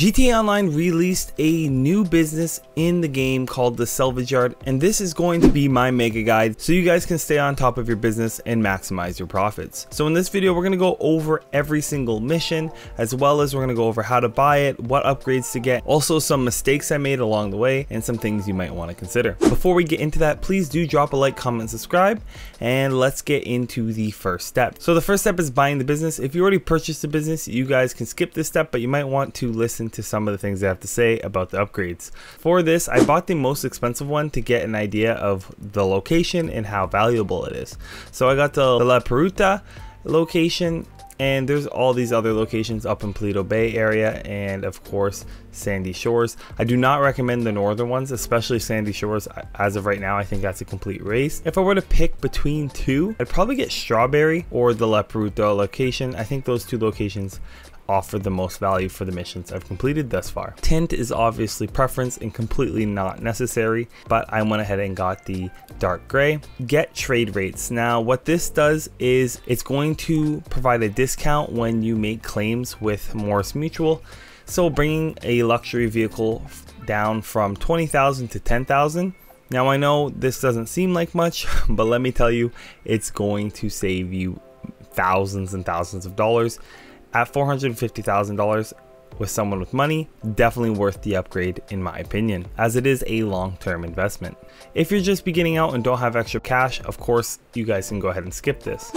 GTA Online released a new business in the game called the Salvage Yard, and this is going to be my mega guide so you guys can stay on top of your business and maximize your profits. So in this video, we're going to go over every single mission, as well as we're going to go over how to buy it, what upgrades to get, also some mistakes I made along the way, and some things you might want to consider. Before we get into that, please do drop a like, comment, subscribe, and let's get into the first step. So the first step is buying the business. If you already purchased the business, you guys can skip this step, but you might want to listen listen to some of the things they have to say about the upgrades. For this, I bought the most expensive one to get an idea of the location and how valuable it is. So I got the La Puerta location and there's all these other locations up in Paleto Bay area and of course Sandy Shores. I do not recommend the northern ones, especially Sandy Shores. As of right now, I think that's a complete race. If I were to pick between two, I'd probably get Strawberry or the La Puerta location. I think those two locations offer the most value for the missions I've completed thus far. Tint is obviously preference and completely not necessary, but I went ahead and got the dark gray. Get trade rates. Now what this does is it's going to provide a discount when you make claims with Morris Mutual. So bringing a luxury vehicle down from 20,000 to 10,000 now I know this doesn't seem like much, but let me tell you, it's going to save you thousands and thousands of dollars at $450,000 with someone with money, definitely worth the upgrade in my opinion, as it is a long-term investment. If you're just beginning out and don't have extra cash, of course, you guys can go ahead and skip this.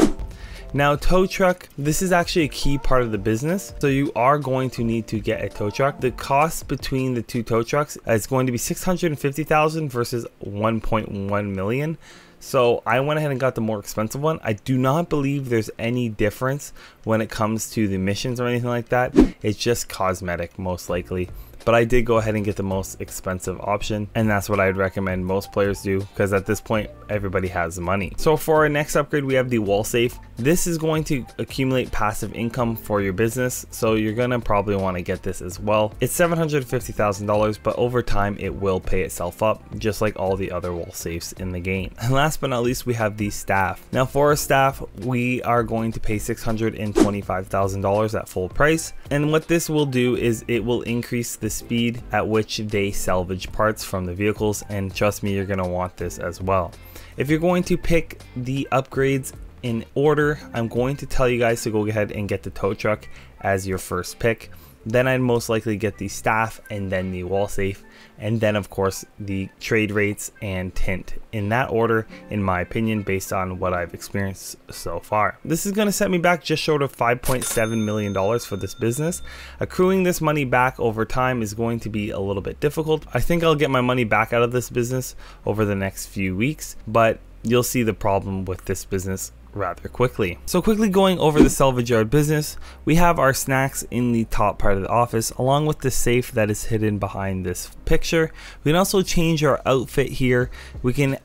Now tow truck, this is actually a key part of the business. So you are going to need to get a tow truck. The cost between the two tow trucks is going to be 650,000 versus 1.1 million. So I went ahead and got the more expensive one. I do not believe there's any difference when it comes to the missions or anything like that. It's just cosmetic most likely but I did go ahead and get the most expensive option and that's what I'd recommend most players do because at this point everybody has money. So for our next upgrade we have the wall safe. This is going to accumulate passive income for your business so you're gonna probably want to get this as well. It's $750,000 but over time it will pay itself up just like all the other wall safes in the game. And last but not least we have the staff. Now for our staff we are going to pay $625,000 at full price and what this will do is it will increase the speed at which they salvage parts from the vehicles and trust me you're going to want this as well. If you're going to pick the upgrades in order, I'm going to tell you guys to go ahead and get the tow truck as your first pick. Then I'd most likely get the staff and then the wall safe and then of course the trade rates and tint in that order in my opinion based on what I've experienced so far. This is going to set me back just short of 5.7 million dollars for this business. Accruing this money back over time is going to be a little bit difficult. I think I'll get my money back out of this business over the next few weeks but you'll see the problem with this business rather quickly. So quickly going over the salvage yard business, we have our snacks in the top part of the office along with the safe that is hidden behind this picture. We can also change our outfit here. We can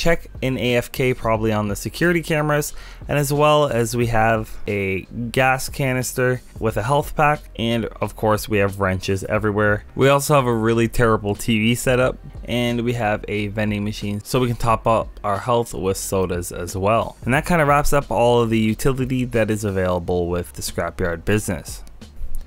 check in AFK probably on the security cameras and as well as we have a gas canister with a health pack and of course we have wrenches everywhere. We also have a really terrible TV setup and we have a vending machine so we can top up our health with sodas as well. And that kind of wraps up all of the utility that is available with the scrapyard business.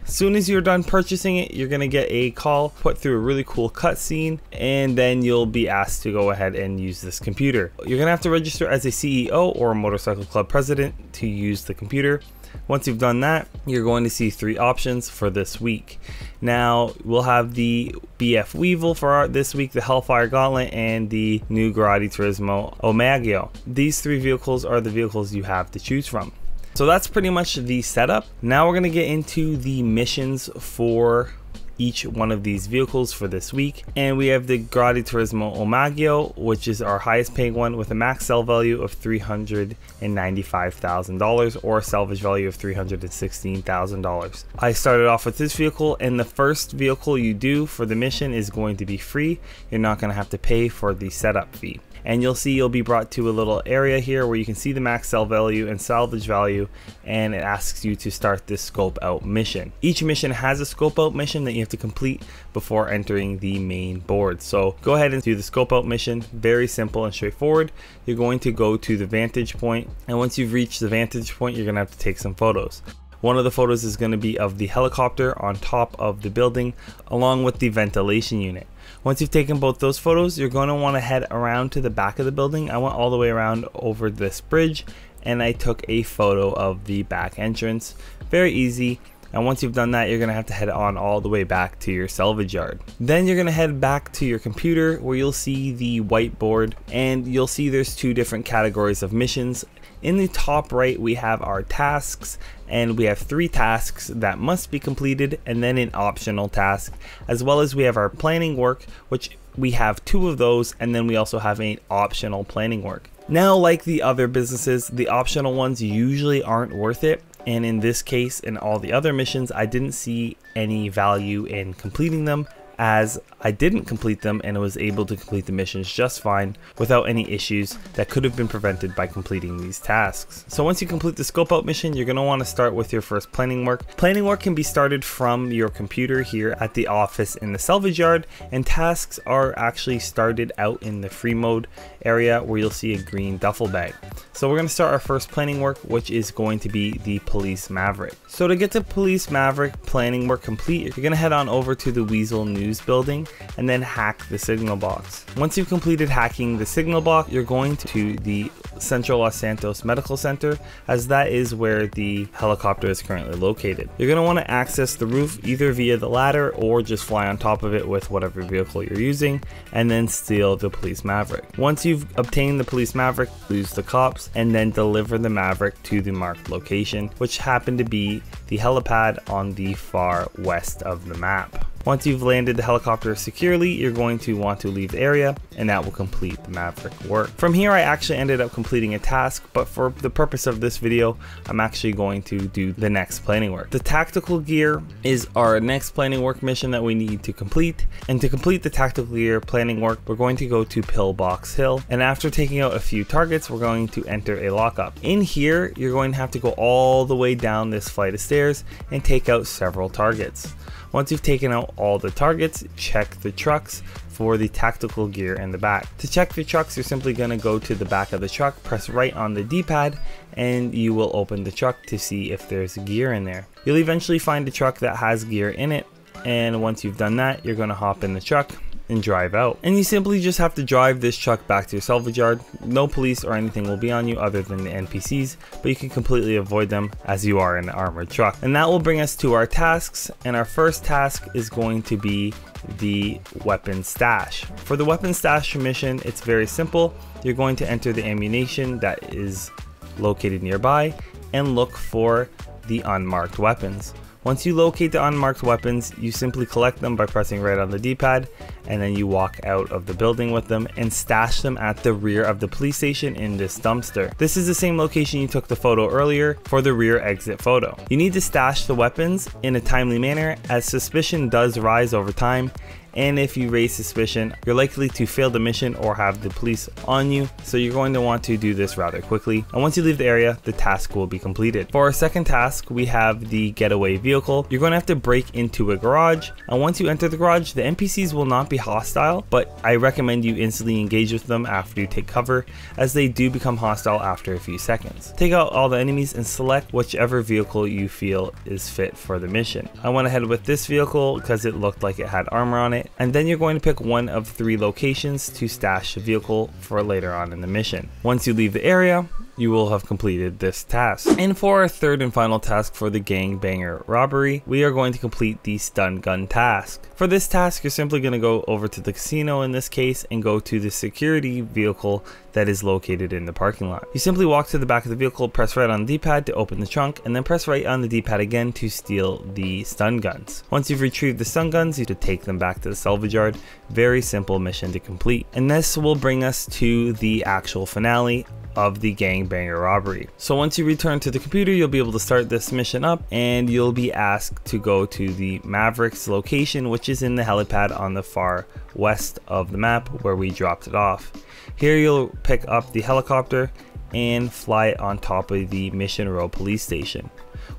Soon as you're done purchasing it, you're gonna get a call, put through a really cool cutscene, and then you'll be asked to go ahead and use this computer. You're gonna have to register as a CEO or a motorcycle club president to use the computer. Once you've done that, you're going to see three options for this week. Now, we'll have the BF Weevil for our, this week, the Hellfire Gauntlet, and the new Grotti Turismo Omaggio. These three vehicles are the vehicles you have to choose from. So that's pretty much the setup. Now we're to get into the missions for each one of these vehicles for this week. And we have the Grotti Turismo Omaggio, which is our highest paying one with a max sell value of $395,000 or a salvage value of $316,000. I started off with this vehicle and the first vehicle you do for the mission is going to be free. You're not to have to pay for the setup fee and you'll see you'll be brought to a little area here where you can see the max sell value and salvage value and it asks you to start this scope out mission. Each mission has a scope out mission that you have to complete before entering the main board. So go ahead and do the scope out mission, very simple and straightforward. You're going to go to the vantage point and once you've reached the vantage point you're going to have to take some photos. One of the photos is going to be of the helicopter on top of the building along with the ventilation unit. Once you've taken both those photos, you're going to want to head around to the back of the building. I went all the way around over this bridge and I took a photo of the back entrance. Very easy. And once you've done that, you're gonna have to head on all the way back to your salvage yard. Then you're gonna head back to your computer where you'll see the whiteboard and you'll see there's two different categories of missions. In the top right, we have our tasks and we have three tasks that must be completed and then an optional task, as well as we have our planning work, which we have two of those, and then we also have an optional planning work. Now, like the other businesses, the optional ones usually aren't worth it. And in this case, and all the other missions, I didn't see any value in completing them as I didn't complete them and I was able to complete the missions just fine without any issues that could have been prevented by completing these tasks. So once you complete the scope out mission, you're going to want to start with your first planning work. Planning work can be started from your computer here at the office in the salvage yard and tasks are actually started out in the free mode area where you'll see a green duffel bag. So we're going to start our first planning work which is going to be the police maverick. So to get the police maverick planning work complete, you're going to head on over to the Weazel News building and then hack the signal box. Once you've completed hacking the signal box, you're going to the Central Los Santos Medical Center as that is where the helicopter is currently located. You're going to want to access the roof either via the ladder or just fly on top of it with whatever vehicle you're using and then steal the police maverick. Once you've obtained the police maverick, lose the cops and then deliver the maverick to the marked location which happened to be the helipad on the far west of the map. Once you've landed the helicopter securely, you're going to want to leave the area and that will complete the Maverick work. From here, I actually ended up completing a task, but for the purpose of this video, I'm actually going to do the next planning work. The tactical gear is our next planning work mission that we need to complete. And to complete the tactical gear planning work, we're going to go to Pillbox Hill. And after taking out a few targets, we're going to enter a lockup. In here, you're going to have to go all the way down this flight of stairs and take out several targets. Once you've taken out all the targets, check the trucks for the tactical gear in the back. To check the trucks, you're simply going to go to the back of the truck, press right on the D-pad, and you will open the truck to see if there's gear in there. You'll eventually find a truck that has gear in it, and once you've done that, you're going to hop in the truck, and drive out. And you simply just have to drive this truck back to your salvage yard. No police or anything will be on you other than the NPCs, but you can completely avoid them as you are in an armored truck. And that will bring us to our tasks. And our first task is going to be the weapon stash. For the weapon stash mission, it's very simple. You're going to enter the ammunition that is located nearby and look for the unmarked weapons. Once you locate the unmarked weapons, you simply collect them by pressing right on the D-pad and then you walk out of the building with them and stash them at the rear of the police station in this dumpster. This is the same location you took the photo earlier for the rear exit photo. You need to stash the weapons in a timely manner as suspicion does rise over time and if you raise suspicion, you're likely to fail the mission or have the police on you, so you're going to want to do this rather quickly. And once you leave the area, the task will be completed. For our second task, we have the getaway vehicle. You're going to have to break into a garage, and once you enter the garage, the NPCs will not be hostile, but I recommend you instantly engage with them after you take cover, as they do become hostile after a few seconds. Take out all the enemies and select whichever vehicle you feel is fit for the mission. I went ahead with this vehicle because it looked like it had armor on it and then you're going to pick one of three locations to stash the vehicle for later on in the mission. Once you leave the area, you will have completed this task. And for our third and final task for the gangbanger robbery, we are going to complete the stun gun task. For this task, you're simply going to go over to the casino in this case and go to the security vehicle that is located in the parking lot. You simply walk to the back of the vehicle, press right on the D-pad to open the trunk, and then press right on the D-pad again to steal the stun guns. Once you've retrieved the stun guns, you have to take them back to the salvage yard. Very simple mission to complete. And this will bring us to the actual finale of the gangbanger robbery. So once you return to the computer, you'll be able to start this mission up and you'll be asked to go to the Mavericks location, which is in the helipad on the far west of the map where we dropped it off. Here you'll pick up the helicopter and fly it on top of the Mission Row police station.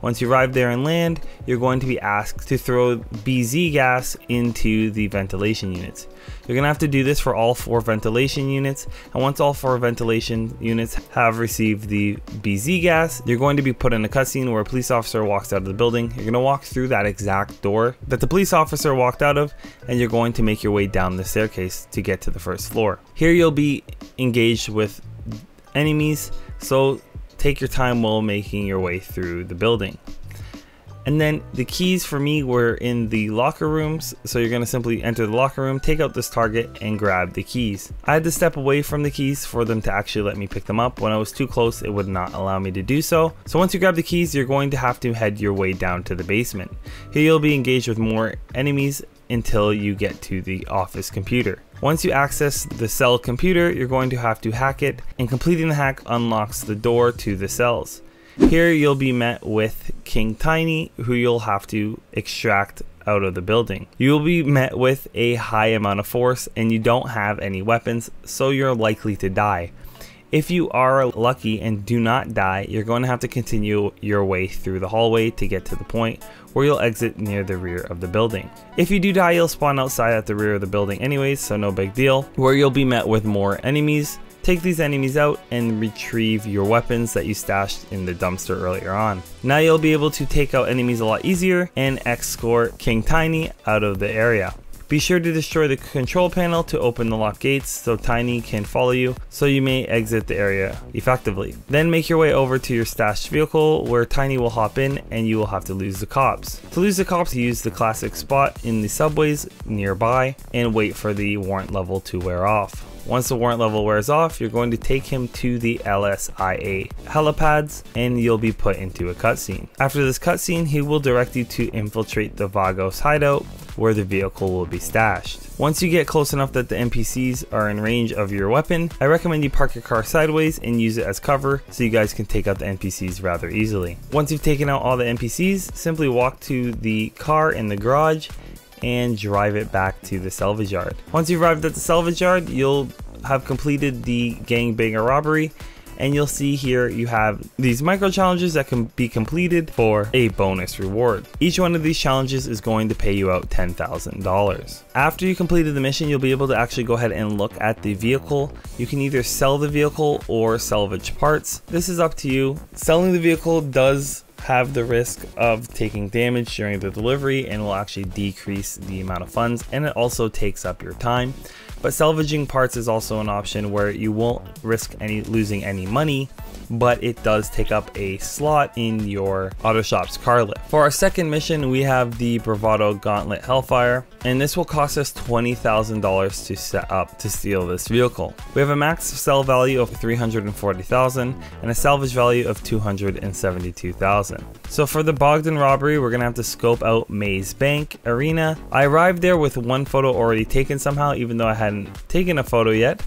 Once you arrive there and land, you're going to be asked to throw BZ gas into the ventilation units. You're going to have to do this for all four ventilation units, and once all four ventilation units have received the BZ gas, you're going to be put in a cutscene where a police officer walks out of the building. You're going to walk through that exact door that the police officer walked out of, and you're going to make your way down the staircase to get to the first floor. Here you'll be engaged with enemies, so take your time while making your way through the building. And then the keys for me were in the locker rooms. So you're going to simply enter the locker room, take out this target and grab the keys. I had to step away from the keys for them to actually let me pick them up. When I was too close, it would not allow me to do so. So once you grab the keys, you're going to have to head your way down to the basement. Here you'll be engaged with more enemies until you get to the office computer. Once you access the cell computer, you're going to have to hack it, and completing the hack unlocks the door to the cells. Here you'll be met with King Tiny, who you'll have to extract out of the building. You will be met with a high amount of force and you don't have any weapons, so you're likely to die. If you are lucky and do not die, you're going to have to continue your way through the hallway to get to the point where you'll exit near the rear of the building. If you do die, you'll spawn outside at the rear of the building anyways, so no big deal, where you'll be met with more enemies Take these enemies out and retrieve your weapons that you stashed in the dumpster earlier on. Now you'll be able to take out enemies a lot easier and escort King Tiny out of the area. Be sure to destroy the control panel to open the lock gates so Tiny can follow you so you may exit the area effectively. Then make your way over to your stashed vehicle where Tiny will hop in and you will have to lose the cops. To lose the cops use the classic spot in the subways nearby and wait for the warrant level to wear off. Once the warrant level wears off, you're going to take him to the LSIA helipads and you'll be put into a cutscene. After this cutscene, he will direct you to infiltrate the Vagos hideout where the vehicle will be stashed. Once you get close enough that the NPCs are in range of your weapon, I recommend you park your car sideways and use it as cover so you guys can take out the NPCs rather easily. Once you've taken out all the NPCs, simply walk to the car in the garage and drive it back to the salvage yard. Once you've arrived at the salvage yard, you'll have completed the gangbanger robbery and you'll see here you have these micro challenges that can be completed for a bonus reward. Each one of these challenges is going to pay you out $10,000. After you completed the mission, you'll be able to actually go ahead and look at the vehicle. You can either sell the vehicle or salvage parts. This is up to you. Selling the vehicle does have the risk of taking damage during the delivery and will actually decrease the amount of funds and it also takes up your time. But salvaging parts is also an option where you won't risk any losing any money but it does take up a slot in your auto shop's car lift. For our second mission, we have the Bravado Gauntlet Hellfire, and this will cost us $20,000 to set up to steal this vehicle. We have a max sell value of 340,000 and a salvage value of 272,000. So for the Bogdan robbery, we're gonna have to scope out Maze Bank Arena. I arrived there with one photo already taken somehow, even though I hadn't taken a photo yet.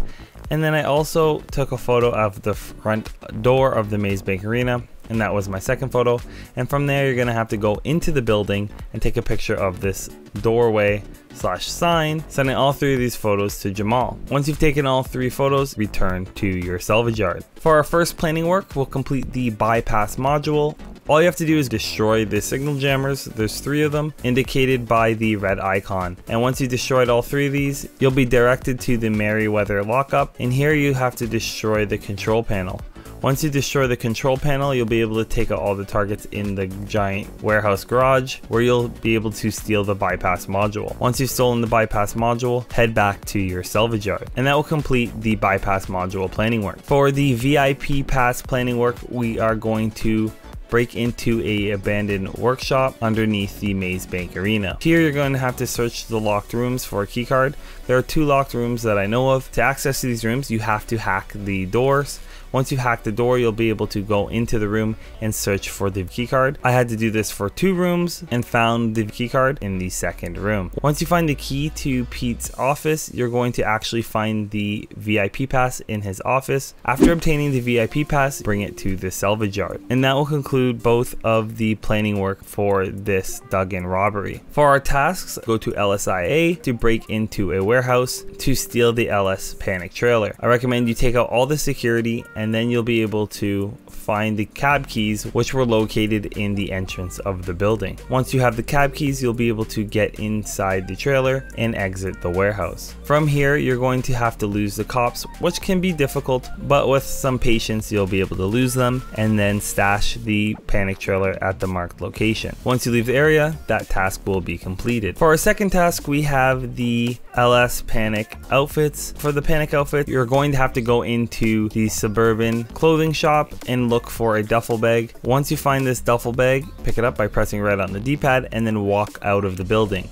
And then I also took a photo of the front door of the Maze Bank Arena and that was my second photo. And from there, you're gonna have to go into the building and take a picture of this doorway slash sign, sending all three of these photos to Jamal. Once you've taken all three photos, return to your salvage yard. For our first planning work, we'll complete the bypass module. All you have to do is destroy the signal jammers. There's three of them indicated by the red icon. And once you destroyed all three of these, you'll be directed to the Merryweather lockup. And here you have to destroy the control panel. Once you destroy the control panel, you'll be able to take out all the targets in the giant warehouse garage where you'll be able to steal the bypass module. Once you've stolen the bypass module, head back to your salvage yard and that will complete the bypass module planning work. For the VIP pass planning work, we are going to break into a abandoned workshop underneath the Maze Bank Arena. Here you're going to have to search the locked rooms for a keycard. There are two locked rooms that I know of. To access these rooms you have to hack the doors once you hack the door, you'll be able to go into the room and search for the keycard. I had to do this for two rooms and found the keycard in the second room. Once you find the key to Pete's office, you're going to actually find the VIP pass in his office. After obtaining the VIP pass, bring it to the salvage yard. And that will conclude both of the planning work for this Duggan robbery. For our tasks, go to LSIA to break into a warehouse to steal the LS Panic trailer. I recommend you take out all the security and then you'll be able to find the cab keys which were located in the entrance of the building. Once you have the cab keys, you'll be able to get inside the trailer and exit the warehouse. From here, you're going to have to lose the cops, which can be difficult, but with some patience, you'll be able to lose them and then stash the panic trailer at the marked location. Once you leave the area, that task will be completed. For our second task, we have the LS Panic outfits. For the Panic outfit, you're going to have to go into the suburban clothing shop and look look for a duffel bag. Once you find this duffel bag, pick it up by pressing right on the D-pad and then walk out of the building.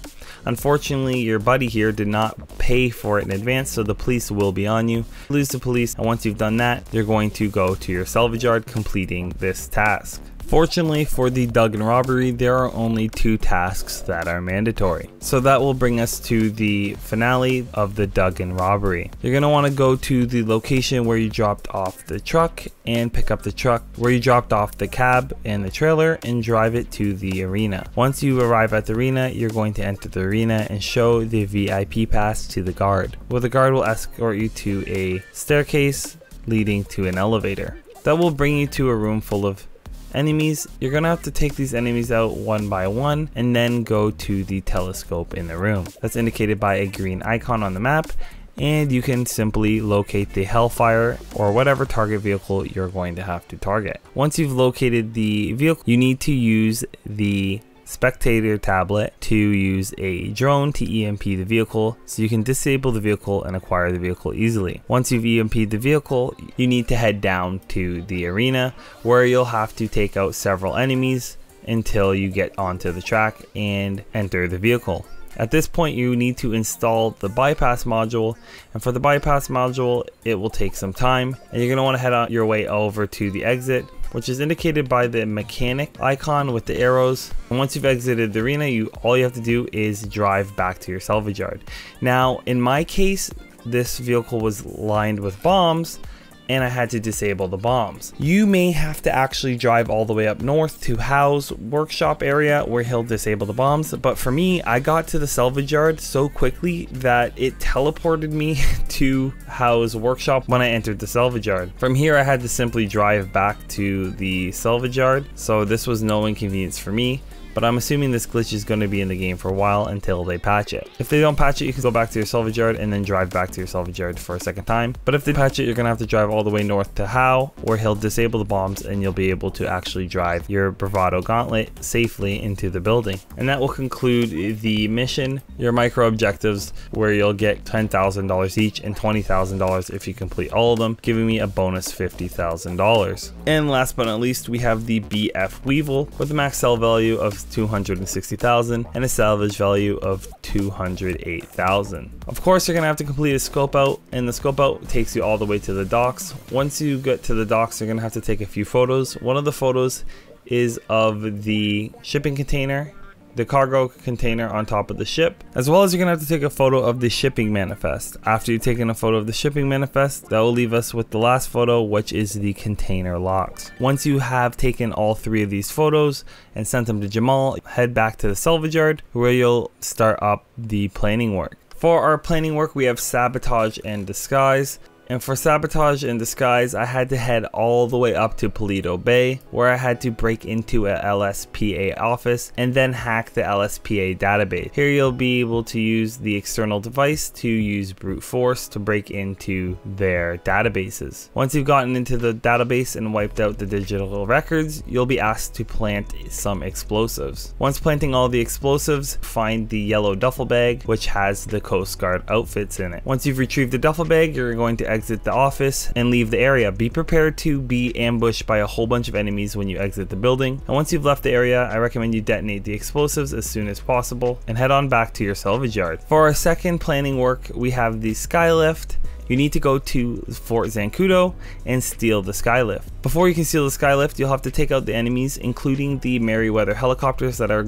Unfortunately, your buddy here did not pay for it in advance, so the police will be on you. Lose the police, and once you've done that, you're going to go to your salvage yard completing this task. Fortunately for the Duggan robbery, there are only two tasks that are mandatory. So that will bring us to the finale of the Duggan robbery. You're going to want to go to the location where you dropped off the truck and pick up the truck where you dropped off the cab and the trailer and drive it to the arena. Once you arrive at the arena, you're going to enter the arena and show the VIP pass to the guard, where the guard will escort you to a staircase leading to an elevator. That will bring you to a room full of enemies, you're gonna have to take these enemies out one by one and then go to the telescope in the room. That's indicated by a green icon on the map and you can simply locate the Hellfire or whatever target vehicle you're going to have to target. Once you've located the vehicle, you need to use the spectator tablet to use a drone to EMP the vehicle so you can disable the vehicle and acquire the vehicle easily. Once you've EMP'd the vehicle, you need to head down to the arena where you'll have to take out several enemies until you get onto the track and enter the vehicle. At this point you need to install the bypass module and for the bypass module it will take some time and you're going to want to head on your way over to the exit which is indicated by the mechanic icon with the arrows. And once you've exited the arena, you all you have to do is drive back to your salvage yard. Now, in my case, this vehicle was lined with bombs, and I had to disable the bombs. You may have to actually drive all the way up north to Hao's workshop area where he'll disable the bombs, but for me, I got to the salvage yard so quickly that it teleported me to Hao's workshop when I entered the salvage yard. From here, I had to simply drive back to the salvage yard, so this was no inconvenience for me but I'm assuming this glitch is going to be in the game for a while until they patch it. If they don't patch it, you can go back to your salvage yard and then drive back to your salvage yard for a second time. But if they patch it, you're going to have to drive all the way north to Hao, where he'll disable the bombs and you'll be able to actually drive your Bravado Gauntlet safely into the building. And that will conclude the mission, your micro objectives, where you'll get $10,000 each and $20,000 if you complete all of them, giving me a bonus $50,000. And last but not least, we have the BF Weevil with a max sell value of 260,000 and a salvage value of 208,000. Of course, you're gonna have to complete a scope out and the scope out takes you all the way to the docks. Once you get to the docks, you're gonna have to take a few photos. One of the photos is of the shipping container the cargo container on top of the ship, as well as you're gonna have to take a photo of the shipping manifest. After you've taken a photo of the shipping manifest, that will leave us with the last photo, which is the container locks. Once you have taken all three of these photos and sent them to Jamal, head back to the salvage yard where you'll start up the planning work. For our planning work, we have sabotage and disguise. And for sabotage in disguise, I had to head all the way up to Paleto Bay, where I had to break into a LSPA office and then hack the LSPA database. Here you'll be able to use the external device to use brute force to break into their databases. Once you've gotten into the database and wiped out the digital records, you'll be asked to plant some explosives. Once planting all the explosives, find the yellow duffel bag, which has the Coast Guard outfits in it. Once you've retrieved the duffel bag, you're going to exit the office and leave the area. Be prepared to be ambushed by a whole bunch of enemies when you exit the building. And once you've left the area, I recommend you detonate the explosives as soon as possible and head on back to your salvage yard. For our second planning work, we have the skylift you need to go to Fort Zancudo and steal the skylift. Before you can steal the skylift, you'll have to take out the enemies, including the Merryweather helicopters that are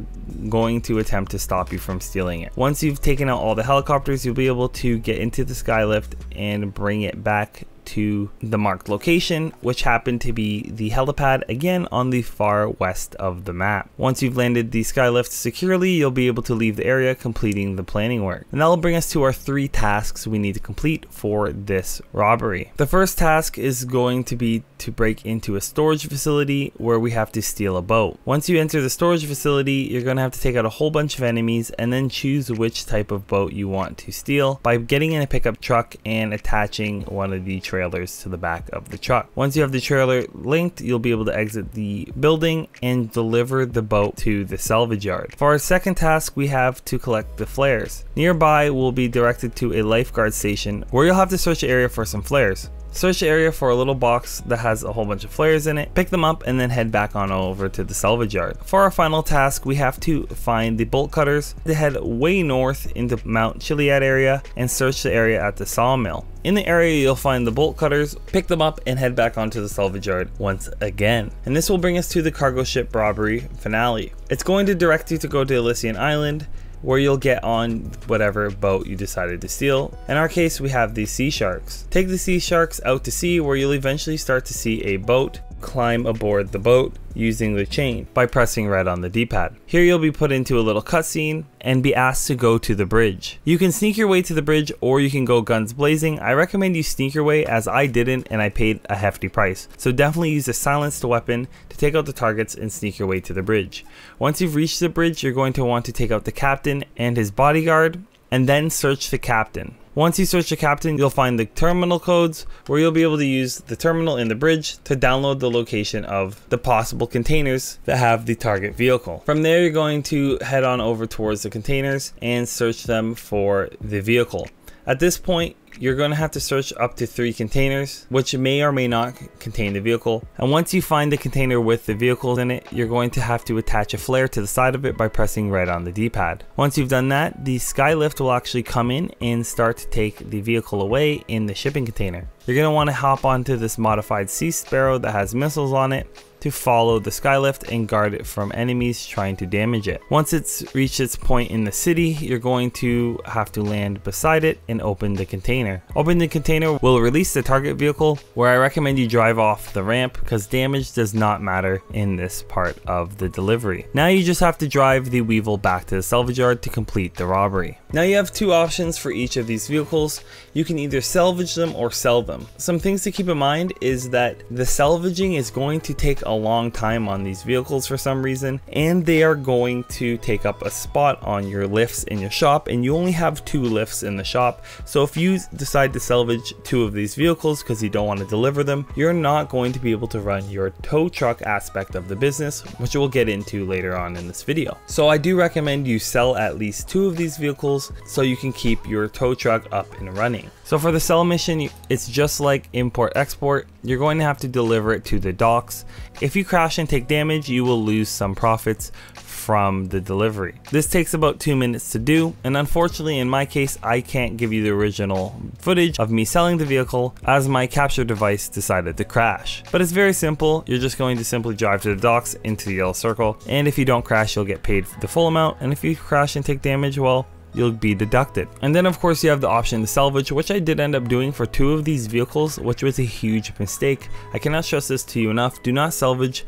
going to attempt to stop you from stealing it. Once you've taken out all the helicopters, you'll be able to get into the skylift and bring it back to the marked location, which happened to be the helipad again on the far west of the map. Once you've landed the skylift securely, you'll be able to leave the area completing the planning work. And that will bring us to our three tasks we need to complete for this robbery. The first task is going to be to break into a storage facility where we have to steal a boat. Once you enter the storage facility, you're going to have to take out a whole bunch of enemies and then choose which type of boat you want to steal by getting in a pickup truck and attaching one of the trailers to the back of the truck. Once you have the trailer linked, you'll be able to exit the building and deliver the boat to the salvage yard. For our second task, we have to collect the flares. Nearby, we'll be directed to a lifeguard station where you'll have to search the area for some flares. Search the area for a little box that has a whole bunch of flares in it, pick them up, and then head back on over to the salvage yard. For our final task, we have to find the bolt cutters, to head way north into Mount Chiliad area, and search the area at the sawmill. In the area, you'll find the bolt cutters, pick them up, and head back onto the salvage yard once again. And this will bring us to the cargo ship robbery finale. It's going to direct you to go to Elysian Island, where you'll get on whatever boat you decided to steal. In our case, we have the Sea Sharks. Take the Sea Sharks out to sea where you'll eventually start to see a boat climb aboard the boat using the chain by pressing red on the D-pad. Here you'll be put into a little cutscene and be asked to go to the bridge. You can sneak your way to the bridge or you can go guns blazing. I recommend you sneak your way as I didn't and I paid a hefty price. So definitely use a silenced weapon to take out the targets and sneak your way to the bridge. Once you've reached the bridge, you're going to want to take out the captain and his bodyguard and then search the captain. Once you search the captain, you'll find the terminal codes where you'll be able to use the terminal in the bridge to download the location of the possible containers that have the target vehicle. From there, you're going to head on over towards the containers and search them for the vehicle. At this point, you're going to have to search up to three containers, which may or may not contain the vehicle. And once you find the container with the vehicle in it, you're going to have to attach a flare to the side of it by pressing right on the D-pad. Once you've done that, the Skylift will actually come in and start to take the vehicle away in the shipping container. You're going to want to hop onto this modified Sea Sparrow that has missiles on it to follow the skylift and guard it from enemies trying to damage it. Once it's reached its point in the city, you're going to have to land beside it and open the container. Open the container will release the target vehicle where I recommend you drive off the ramp because damage does not matter in this part of the delivery. Now you just have to drive the Weevil back to the salvage yard to complete the robbery. Now you have two options for each of these vehicles. You can either salvage them or sell them. Some things to keep in mind is that the salvaging is going to take a long time on these vehicles for some reason and they are going to take up a spot on your lifts in your shop and you only have two lifts in the shop. So if you decide to salvage two of these vehicles because you don't want to deliver them you're not going to be able to run your tow truck aspect of the business which we'll get into later on in this video. So I do recommend you sell at least two of these vehicles so you can keep your tow truck up and running. So for the sell mission, it's just like import export. You're going to have to deliver it to the docks. If you crash and take damage, you will lose some profits from the delivery. This takes about two minutes to do, and unfortunately in my case, I can't give you the original footage of me selling the vehicle as my capture device decided to crash. But it's very simple, you're just going to simply drive to the docks into the yellow circle, and if you don't crash, you'll get paid the full amount, and if you crash and take damage, well, you'll be deducted. And then of course you have the option to salvage, which I did end up doing for two of these vehicles, which was a huge mistake. I cannot stress this to you enough. Do not salvage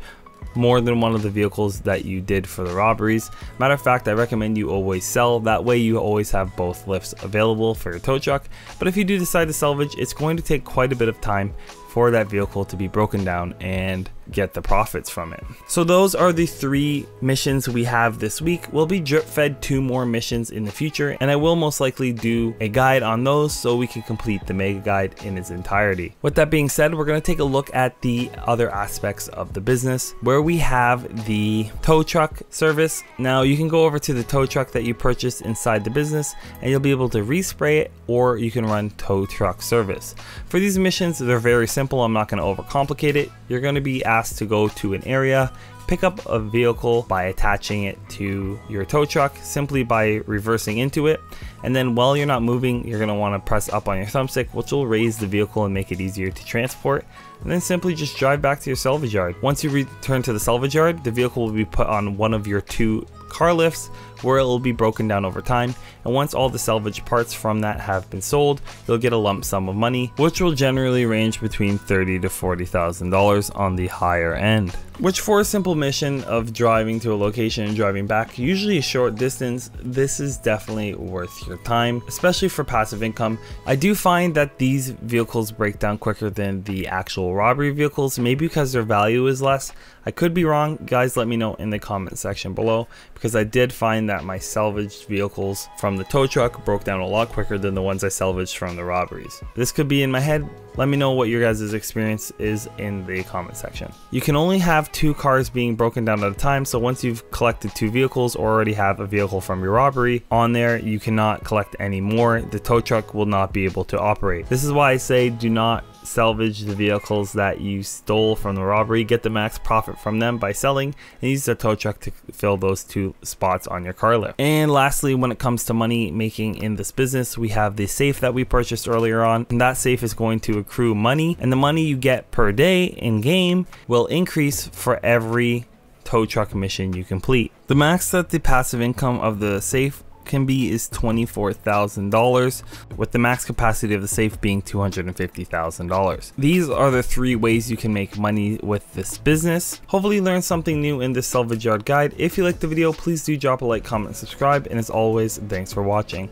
more than one of the vehicles that you did for the robberies. Matter of fact, I recommend you always sell. That way you always have both lifts available for your tow truck. But if you do decide to salvage, it's going to take quite a bit of time for that vehicle to be broken down and get the profits from it. So those are the three missions we have this week. We'll be drip fed two more missions in the future and I will most likely do a guide on those so we can complete the mega guide in its entirety. With that being said, we're going to take a look at the other aspects of the business where we have the tow truck service. Now you can go over to the tow truck that you purchased inside the business and you'll be able to respray it or you can run tow truck service. For these missions, they're very simple. I'm not going to overcomplicate it. You're going to be asked to go to an area, pick up a vehicle by attaching it to your tow truck simply by reversing into it. And then while you're not moving, you're going to want to press up on your thumbstick, which will raise the vehicle and make it easier to transport. And then simply just drive back to your salvage yard. Once you return to the salvage yard, the vehicle will be put on one of your two car lifts where it will be broken down over time and once all the salvage parts from that have been sold, you'll get a lump sum of money, which will generally range between 30 to $40,000 on the higher end. Which for a simple mission of driving to a location and driving back, usually a short distance, this is definitely worth your time, especially for passive income. I do find that these vehicles break down quicker than the actual robbery vehicles, maybe because their value is less. I could be wrong, guys let me know in the comment section below, because I did find that my salvaged vehicles from the tow truck broke down a lot quicker than the ones I salvaged from the robberies. This could be in my head, let me know what your guys' experience is in the comment section. You can only have two cars being broken down at a time, so once you've collected two vehicles or already have a vehicle from your robbery on there, you cannot collect any more. The tow truck will not be able to operate. This is why I say do not salvage the vehicles that you stole from the robbery, get the max profit from them by selling, and use the tow truck to fill those two spots on your car lift. And lastly, when it comes to money making in this business, we have the safe that we purchased earlier on, and that safe is going to accrue money, and the money you get per day in game will increase for every tow truck mission you complete. The max that the passive income of the safe can be is $24,000 with the max capacity of the safe being $250,000. These are the three ways you can make money with this business. Hopefully you learned something new in this salvage yard guide. If you liked the video, please do drop a like, comment, subscribe, and as always, thanks for watching.